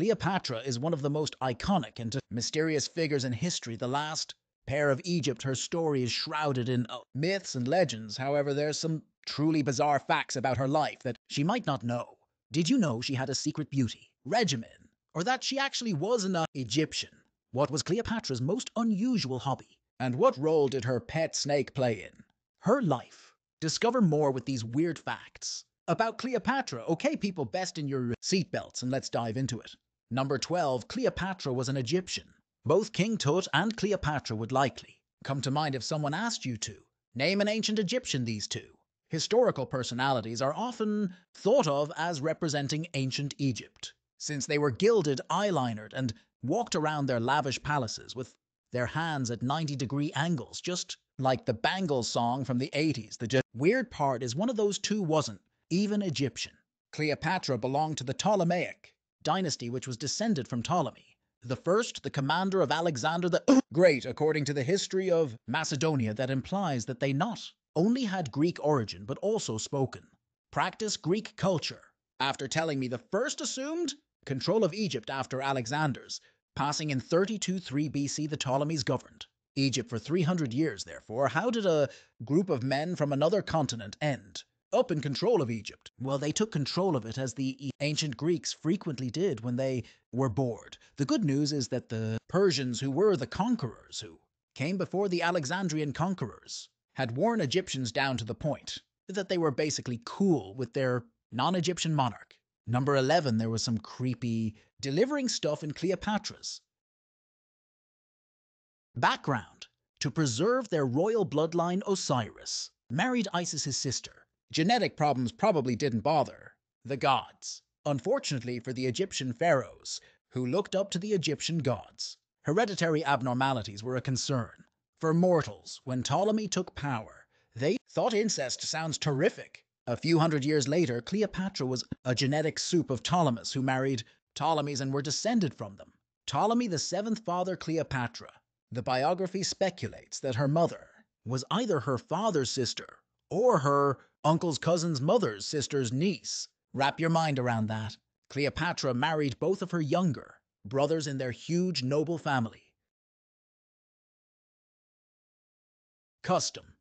Cleopatra is one of the most iconic and mysterious figures in history. The last pair of Egypt, her story is shrouded in uh, myths and legends. However, there's some truly bizarre facts about her life that she might not know. Did you know she had a secret beauty, regimen, or that she actually was an uh, Egyptian? What was Cleopatra's most unusual hobby? And what role did her pet snake play in her life? Discover more with these weird facts about Cleopatra. Okay, people, best in your seatbelts and let's dive into it. Number 12, Cleopatra was an Egyptian. Both King Tut and Cleopatra would likely come to mind if someone asked you to. Name an ancient Egyptian these two. Historical personalities are often thought of as representing ancient Egypt, since they were gilded, eyelinered, and walked around their lavish palaces with their hands at 90 degree angles, just like the Bangles song from the 80s. The weird part is one of those two wasn't even Egyptian. Cleopatra belonged to the Ptolemaic dynasty, which was descended from Ptolemy. The first, the commander of Alexander the Great, according to the history of Macedonia, that implies that they not only had Greek origin, but also spoken, practice Greek culture. After Ptolemy the first assumed control of Egypt after Alexander's, passing in 32 3 BC, the Ptolemies governed Egypt for 300 years, therefore, how did a group of men from another continent end up in control of Egypt. Well, they took control of it as the ancient Greeks frequently did when they were bored. The good news is that the Persians, who were the conquerors, who came before the Alexandrian conquerors, had worn Egyptians down to the point that they were basically cool with their non Egyptian monarch. Number 11, there was some creepy delivering stuff in Cleopatra's. Background To preserve their royal bloodline, Osiris married Isis's sister, Genetic problems probably didn't bother the gods. Unfortunately for the Egyptian pharaohs, who looked up to the Egyptian gods, hereditary abnormalities were a concern. For mortals, when Ptolemy took power, they thought incest sounds terrific. A few hundred years later, Cleopatra was a genetic soup of Ptolemies who married Ptolemies and were descended from them. Ptolemy the seventh father Cleopatra. The biography speculates that her mother was either her father's sister or her uncle's cousin's mother's sister's niece. Wrap your mind around that. Cleopatra married both of her younger brothers in their huge noble family. Custom.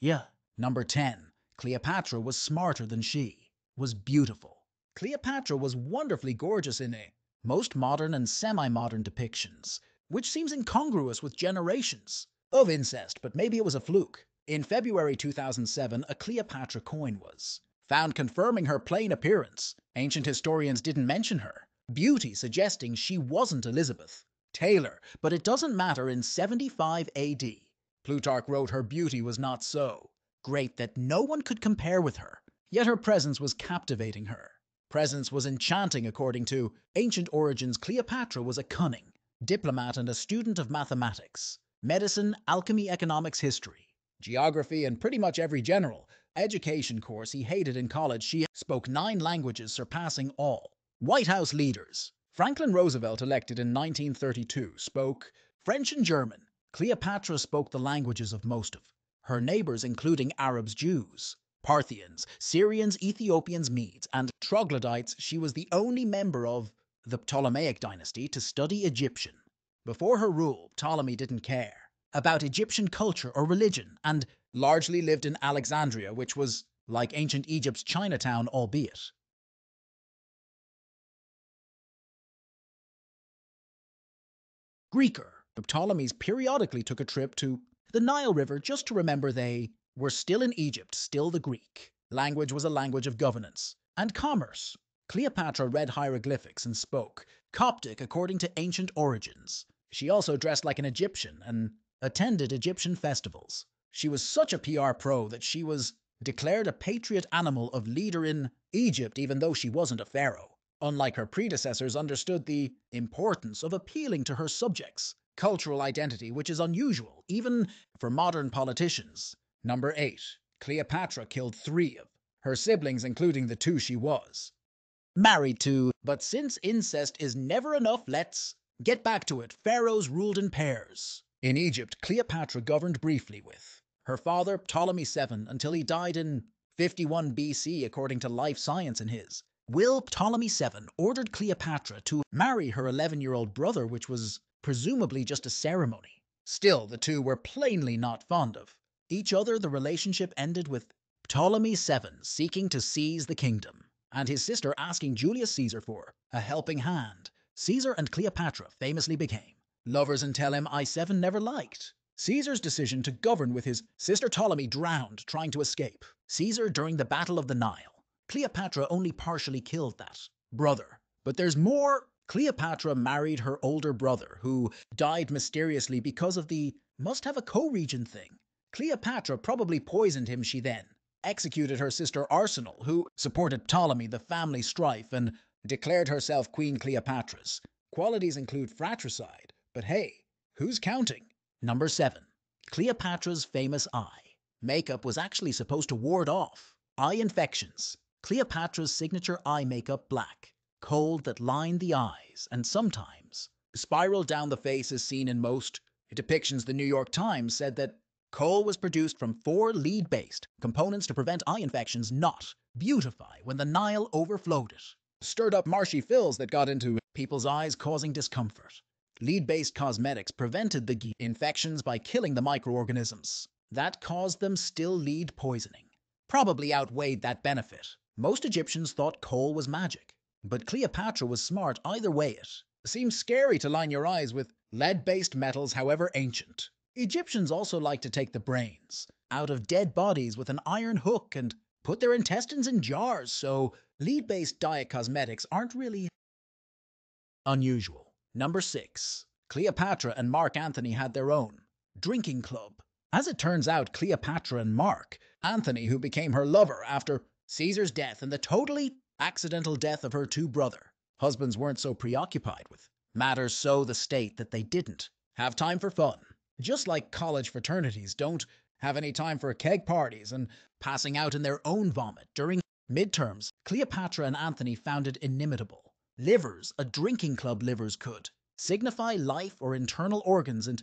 Yeah. Number 10. Cleopatra was smarter than she, was beautiful. Cleopatra was wonderfully gorgeous in a most modern and semi modern depictions, which seems incongruous with generations of incest, but maybe it was a fluke. In February 2007, a Cleopatra coin was found confirming her plain appearance. Ancient historians didn't mention her beauty, suggesting she wasn't Elizabeth Taylor, but it doesn't matter in 75 AD. Plutarch wrote her beauty was not so great that no one could compare with her, yet her presence was captivating her. Presence was enchanting according to ancient origins. Cleopatra was a cunning diplomat and a student of mathematics, medicine, alchemy, economics, history geography, and pretty much every general education course he hated in college, she spoke nine languages, surpassing all. White House leaders. Franklin Roosevelt, elected in 1932, spoke French and German. Cleopatra spoke the languages of most of her neighbors, including Arabs, Jews, Parthians, Syrians, Ethiopians, Medes, and troglodytes. She was the only member of the Ptolemaic dynasty to study Egyptian. Before her rule, Ptolemy didn't care about Egyptian culture or religion, and largely lived in Alexandria, which was like ancient Egypt's Chinatown, albeit. Greeker. The Ptolemies periodically took a trip to the Nile River just to remember they were still in Egypt, still the Greek. Language was a language of governance and commerce. Cleopatra read hieroglyphics and spoke Coptic according to ancient origins. She also dressed like an Egyptian and attended Egyptian festivals. She was such a PR pro that she was declared a patriot animal of leader in Egypt even though she wasn't a pharaoh. Unlike her predecessors, understood the importance of appealing to her subjects' cultural identity, which is unusual even for modern politicians. Number 8. Cleopatra killed three of her siblings, including the two she was married to. But since incest is never enough, let's get back to it. Pharaohs ruled in pairs. In Egypt, Cleopatra governed briefly with her father Ptolemy VII until he died in 51 BC according to Live Science and his Will Ptolemy VII ordered Cleopatra to marry her 11 year old brother, which was presumably just a ceremony. Still, the two were plainly not fond of each other. The relationship ended with Ptolemy VII seeking to seize the kingdom, and his sister asking Julius Caesar for a helping hand. Caesar and Cleopatra famously became lovers and Ptolemy VII never liked. Caesar's decision to govern with his sister Ptolemy drowned trying to escape. Caesar during the Battle of the Nile. Cleopatra only partially killed that brother. But there's more. Cleopatra married her older brother, who died mysteriously because of the must have a co-regent thing. Cleopatra probably poisoned him, she then executed her sister Arsinoe, who supported Ptolemy, the family strife, and declared herself Queen Cleopatra's. Qualities include fratricide, but hey, who's counting? Number 7. Cleopatra's famous eye. Makeup was actually supposed to ward off eye infections. Cleopatra's signature eye makeup black, kohl that lined the eyes, and sometimes spiraled down the face as seen in most depictions. The New York Times said that kohl was produced from four lead-based components to prevent eye infections, not beautify when the Nile overflowed it. Stirred up marshy fills that got into people's eyes, causing discomfort. Lead-based cosmetics prevented the infections by killing the microorganisms. That caused them still lead poisoning. Probably outweighed that benefit. Most Egyptians thought kohl was magic, but Cleopatra was smart either way it. Seems scary to line your eyes with lead-based metals however ancient. Egyptians also like to take the brains out of dead bodies with an iron hook and put their intestines in jars, so lead based diet cosmetics aren't really unusual. Number 6. Cleopatra and Mark Antony had their own drinking club. As it turns out, Cleopatra and Mark Antony, who became her lover after Caesar's death and the totally accidental death of her two brother husbands, weren't so preoccupied with matters so the state that they didn't have time for fun. Just like college fraternities don't have any time for keg parties and passing out in their own vomit during midterms, Cleopatra and Antony founded Inimitable. Livers, a drinking club livers could signify life or internal organs and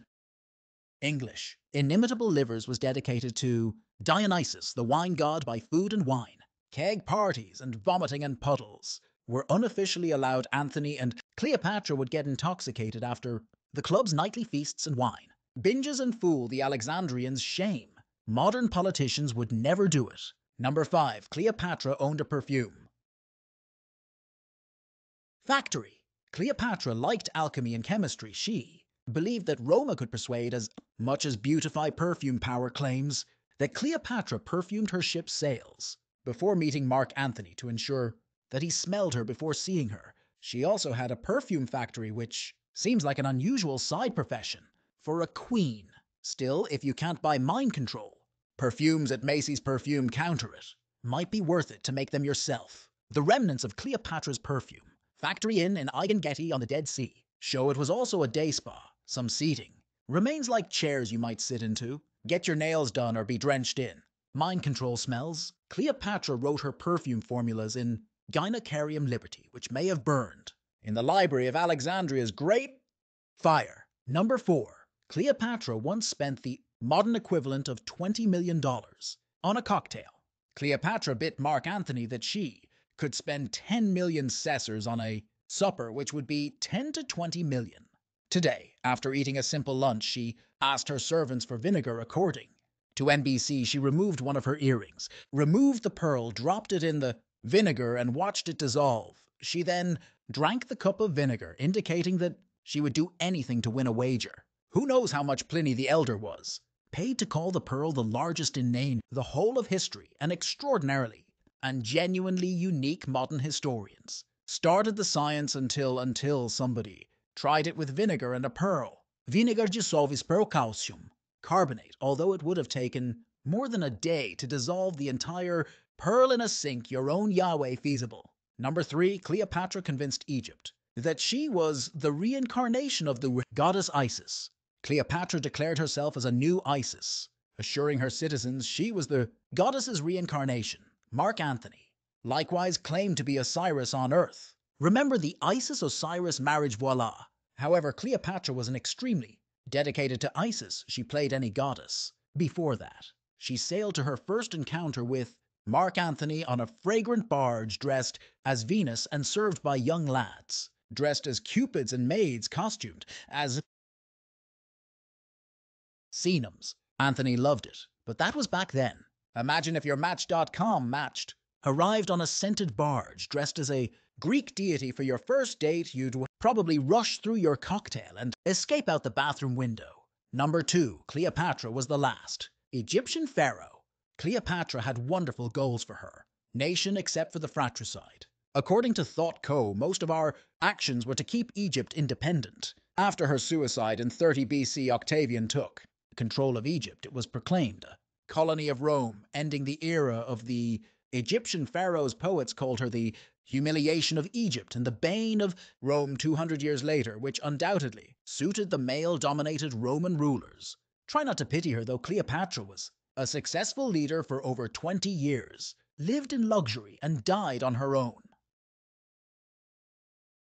English. Inimitable Livers was dedicated to Dionysus, the wine god by food and wine. Keg parties and vomiting and puddles were unofficially allowed Antony, and Cleopatra would get intoxicated after the club's nightly feasts and wine. Binges and fool the Alexandrians' shame. Modern politicians would never do it. Number 5. Cleopatra owned a perfume. Factory. Cleopatra liked alchemy and chemistry. She believed that Roma could persuade as much as beautify perfume power claims that Cleopatra perfumed her ship's sails before meeting Mark Antony to ensure that he smelled her before seeing her. She also had a perfume factory, which seems like an unusual side profession for a queen. Still, if you can't buy mind control, perfumes at Macy's Perfume counter it. Might be worth it to make them yourself. The remnants of Cleopatra's perfume. Factory Inn in Ein Gedi on the Dead Sea. Show it was also a day spa, some seating. Remains like chairs you might sit into, get your nails done or be drenched in. Mind control smells. Cleopatra wrote her perfume formulas in Gynaeciarum Liberty, which may have burned in the library of Alexandria's great fire. Number 4. Cleopatra once spent the modern equivalent of $20 million on a cocktail. Cleopatra bit Mark Antony that she could spend 10 million sesterces on a supper, which would be 10 to 20 million. Today, after eating a simple lunch, she asked her servants for vinegar according. To NBC, she removed one of her earrings, removed the pearl, dropped it in the vinegar, and watched it dissolve. She then drank the cup of vinegar, indicating that she would do anything to win a wager. Who knows how much Pliny the Elder was? Paid to call the pearl the largest in name the whole of history, and extraordinarily and genuinely unique modern historians. Started the science until until somebody tried it with vinegar and a pearl. Vinegar dissolves per calcium. Carbonate, although it would have taken more than a day to dissolve the entire pearl in a sink, your own Yahweh feasible. Number three, Cleopatra convinced Egypt that she was the reincarnation of the goddess Isis. Cleopatra declared herself as a new Isis, assuring her citizens she was the goddess's reincarnation. Mark Antony likewise claimed to be Osiris on earth. Remember the Isis Osiris marriage voila. However, Cleopatra was an extremely dedicated to Isis. She played any goddess. Before that, she sailed to her first encounter with Mark Antony on a fragrant barge dressed as Venus and served by young lads, dressed as cupids and maids costumed as Scenums. Antony loved it, but that was back then. Imagine if your Match.com matched. Arrived on a scented barge, dressed as a Greek deity for your first date, you'd probably rush through your cocktail and escape out the bathroom window. Number two, Cleopatra was the last. Egyptian pharaoh. Cleopatra had wonderful goals for her. Nation except for the fratricide. According to Thought Co., most of our actions were to keep Egypt independent. After her suicide in 30 BC, Octavian took control of Egypt. It was proclaimed a colony of Rome, ending the era of the Egyptian pharaohs. Poets called her the humiliation of Egypt and the bane of Rome 200 years later, which undoubtedly suited the male dominated Roman rulers. Try not to pity her, though Cleopatra was a successful leader for over 20 years, lived in luxury, and died on her own.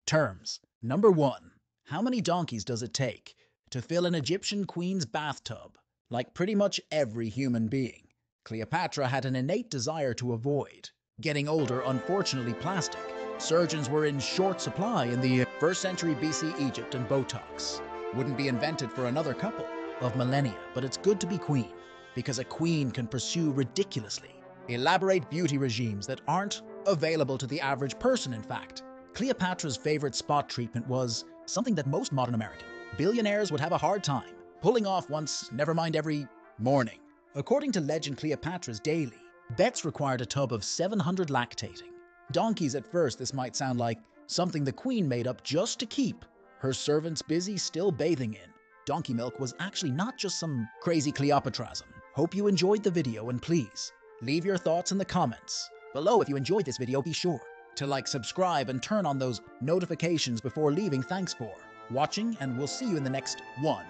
Terms Number one, how many donkeys does it take to fill an Egyptian queen's bathtub? Like pretty much every human being, Cleopatra had an innate desire to avoid getting older, unfortunately plastic. Surgeons were in short supply in the first century BC Egypt, and Botox wouldn't be invented for another couple of millennia. But it's good to be queen, because a queen can pursue ridiculously elaborate beauty regimes that aren't available to the average person, in fact. Cleopatra's favorite spot treatment was something that most modern American billionaires would have a hard time pulling off once, never mind every morning. According to legend Cleopatra's Daily, Bets required a tub of 700 lactating. Donkeys at first this might sound like something the queen made up just to keep her servants busy still bathing in. Donkey milk was actually not just some crazy Cleopatrasm. Hope you enjoyed the video and please leave your thoughts in the comments. Below if you enjoyed this video be sure to like, subscribe, and turn on those notifications before leaving. Thanks for watching, and we'll see you in the next one.